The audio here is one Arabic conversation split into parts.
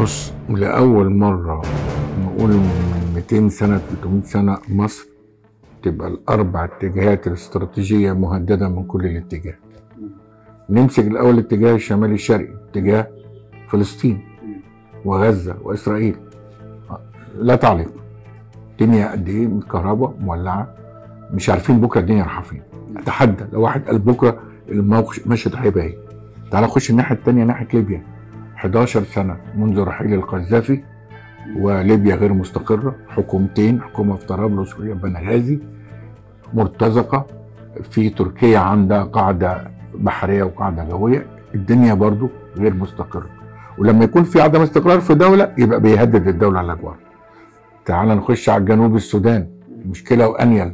بص لأول مرة نقول من 200 سنة 300 سنة مصر تبقى الأربع اتجاهات الاستراتيجية مهددة من كل الاتجاه. نمسك الأول الاتجاه الشمالي الشرقي اتجاه فلسطين وغزة وإسرائيل. لا تعليق الدنيا قد إيه؟ الكهرباء مولعة. مش عارفين بكرة الدنيا رايحة فين. أتحدى. لو واحد قال بكرة الموقف مشهد هيبقى إيه؟ تعال خش الناحية التانية ناحية ليبيا. 11 سنة منذ رحيل القذافي وليبيا غير مستقرة حكومتين حكومة في طرابلس وهي بنغازي مرتزقة في تركيا عندها قاعدة بحرية وقاعدة جوية الدنيا برضو غير مستقرة. ولما يكون في عدم استقرار في دولة يبقى بيهدد الدولة على الأجوار تعال نخش على جنوب السودان. مشكلة وأنيل.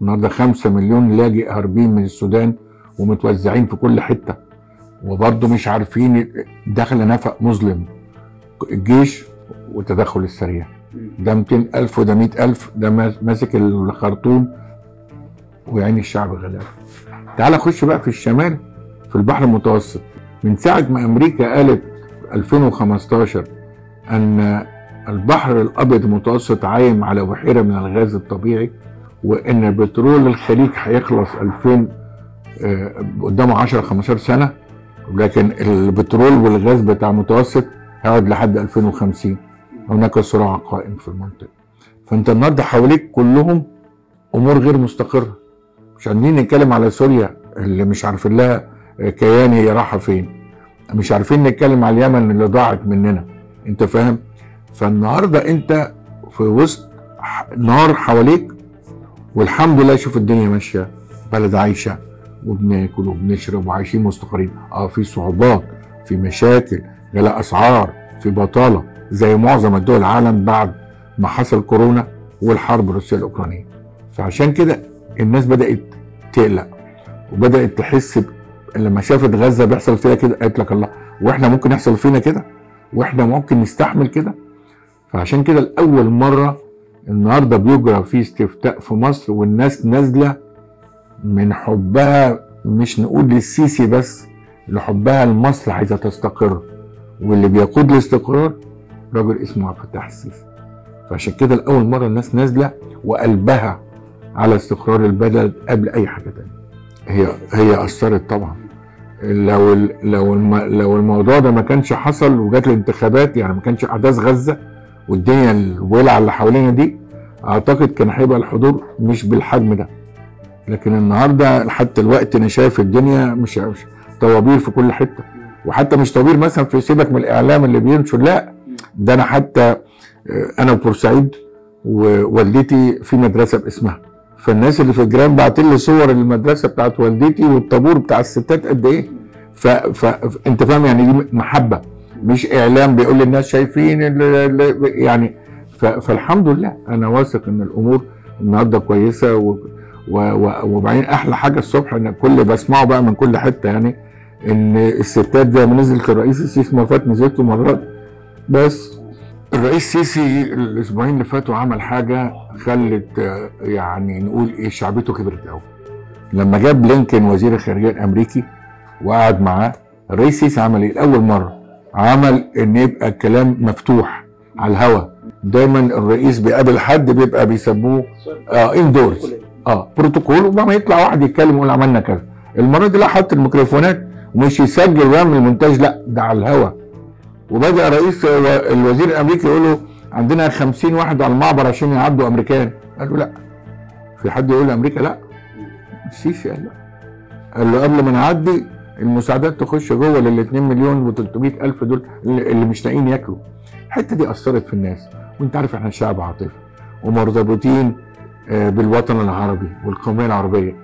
النهاردة خمسة مليون لاجئ هاربين من السودان ومتوزعين في كل حتة. وبرضه مش عارفين دخل نفق مظلم الجيش والتدخل السريع. ده 200 ألف وده 100 ألف ده ماسك الخرطوم ويعين الشعب غلاب تعال خش بقى في الشمال في البحر المتوسط. من ساعة ما أمريكا قالت 2015 أن البحر الأبيض المتوسط عايم على بحيرة من الغاز الطبيعي وأن بترول الخليج هيخلص 2000 آه، قدامه 10 15 سنة لكن البترول والغاز بتاع المتوسط هيقعد لحد 2050 هناك صراع قائم في المنطقة. فأنت النهارده حواليك كلهم أمور غير مستقرة. مش عايزين نتكلم على سوريا اللي مش عارفين لها كيان هي رايحة فين. مش عارفين نتكلم على اليمن اللي ضاعت مننا. أنت فاهم؟ فالنهاردة أنت في وسط نار حواليك والحمد لله شوف الدنيا ماشية بلد عايشة. وبناكل وبنشرب وعايشين مستقرين آه في صعوبات في مشاكل غلاء أسعار في بطالة زي معظم الدول العالم بعد ما حصل كورونا والحرب الروسية الأوكرانية فعشان كده الناس بدأت تقلق وبدأت تحس. لما شافت غزة بيحصل فيها كده قالت لك الله وإحنا ممكن يحصل فينا كده وإحنا ممكن نستحمل كده فعشان كده لأول مرة النهارده بيجرى في استفتاء في مصر والناس نازلة من حبها مش نقول للسيسي بس لحبها لمصر عايزة تستقر واللي بيقود الاستقرار راجل اسمه عبد الفتاح السيسي. فعشان كده لأول مرة الناس نازلة وقلبها على استقرار البلد قبل أي حاجة تانية. هي هي أثرت طبعا. لو لو لو الموضوع ده ما كانش حصل وجات الانتخابات يعني ما كانش أحداث غزة والدنيا الولعه اللي حوالينا دي أعتقد كان هيبقى الحضور مش بالحجم ده. لكن النهارده لحد الوقت أنا شايف الدنيا مش طوابير في كل حتة. وحتى مش طوابير مثلا في سيبك من الإعلام اللي بينشر لا. ده أنا حتى أنا في بورسعيد ووالدتي في مدرسة باسمها. فالناس اللي في الجيران بعت لي صور المدرسة بتاعت والدتي والطابور بتاع الستات قد إيه. فانت فاهم يعني دي محبة. مش إعلام بيقول للناس شايفين يعني فالحمد لله أنا واثق إن الأمور النهارده كويسة و وبعدين أحلى حاجة الصبح إن كل بسمعه بقى من كل حتة يعني إن الستات زي ما نزلت الرئيس السيسي ما فات نزلته مرات بس الرئيس السيسي الأسبوعين اللي فاتوا عمل حاجة خلت يعني نقول إيه شعبيته كبرت قوي لما جاب بلينكن وزير الخارجية الأمريكي وقعد معاه الرئيس السيسي عمل إيه؟ لأول مرة عمل إن يبقى الكلام مفتوح على الهوا. دايما الرئيس بيقابل حد بيبقى بيسموه indoors آه بروتوكول وما يطلع واحد يتكلم يقول عملنا كذا. المرة دي لا حط الميكروفونات ومش يسجل ويعمل مونتاج لا ده على الهوا. وبدأ رئيس الوزير الأمريكي يقول له عندنا 50 واحد على المعبر عشان يعدوا أمريكان. قال له لا. في حد يقول لأمريكا؟ لا. السيسي قال لا قال له قبل ما نعدي المساعدات تخش جوه لل 2 مليون و300 ألف دول اللي مش لاقيين ياكلوا. الحتة دي أثرت في الناس. وأنت عارف إحنا شعب عاطفي. ومرتبطين بالوطن العربي والقومية العربية.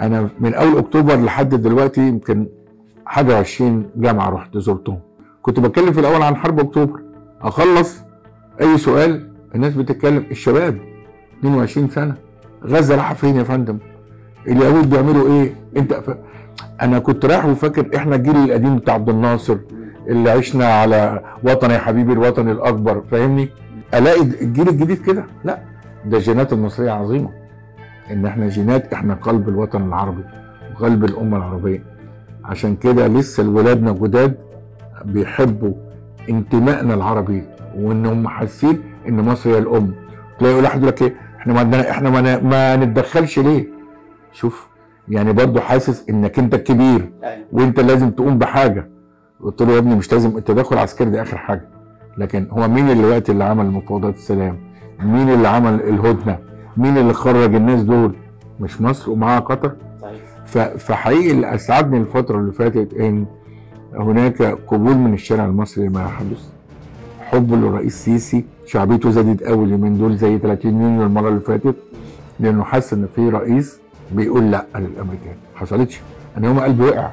أنا من أول أكتوبر لحد دلوقتي يمكن حاجة 20 جامعة رحت زرتهم. كنت بتكلم في الأول عن حرب أكتوبر. أخلص أي سؤال الناس بتتكلم الشباب 22 سنة غزة رايحة فين يا فندم؟ اليهود بيعملوا إيه؟ أنت ف... أنا كنت رايح وفاكر إحنا الجيل القديم بتاع عبد الناصر اللي عشنا على وطن يا حبيبي الوطن الأكبر فاهمني؟ ألاقي الجيل الجديد كده؟ لا. ده جينات المصرية عظيمة. إن إحنا جينات إحنا قلب الوطن العربي وقلب الأمة العربية. عشان كده لسه الولادنا جداد بيحبوا انتمائنا العربي وإن هم حاسين إن مصر هي الأم. تلاقي واحد يقول لك إيه؟ إحنا ما إحنا ما, ما نتدخلش ليه؟ شوف يعني برضه حاسس إنك أنت الكبير أيوه. وأنت لازم تقوم بحاجة. قلت له يا ابني مش لازم التدخل عسكري دي آخر حاجة. لكن هو مين اللي وقت اللي عمل مفاوضات السلام؟ مين اللي عمل الهدنة؟ مين اللي خرج الناس دول؟ مش مصر ومعاها قطر؟ ف- فحقيقي اللي اسعدني الفترة اللي فاتت إن هناك قبول من الشارع المصري لما يحدث. حب للرئيس سيسي شعبيته زادت قوي اليومين دول زي 30 يونيو المرة اللي فاتت لأنه حس إن في رئيس بيقول لأ للأمريكان. حصلتش. ان هم قلبي وقع.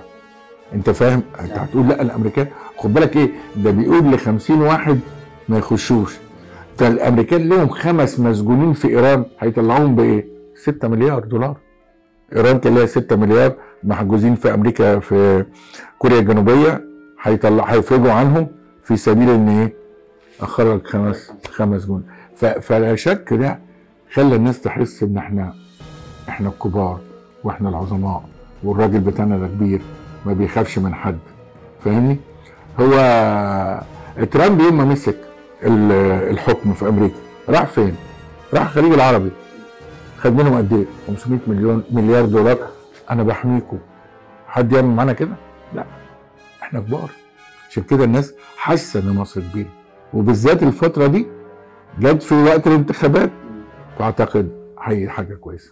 أنت فاهم؟ أنت هتقول لأ للأمريكان؟ خد بالك إيه؟ ده بيقول ل 50 واحد ما يخشوش. فالامريكان لهم خمس مسجونين في إيران هيطلعوهم بإيه؟ 6 مليار دولار. إيران كان لها 6 مليار محجوزين في أمريكا في كوريا الجنوبية هيطلع هيفرجوا عنهم في سبيل إن إيه؟ أخرج خمس خمس جون. فلا شك ده خلى الناس تحس إن إحنا إحنا الكبار وإحنا العظماء والراجل بتاعنا ده كبير ما بيخافش من حد. فاهمني؟ هو ترامب يوم ما مسك الحكم في أمريكا. راح فين؟ راح الخليج العربي. خد منهم قد إيه؟ 500 مليون مليار دولار. أنا بحميكم. حد يعمل معانا كده؟ لا. إحنا كبار. عشان كده الناس حاسة إن مصر كبيرة. وبالذات الفترة دي جت في وقت الانتخابات. فأعتقد هي حاجة كويسة.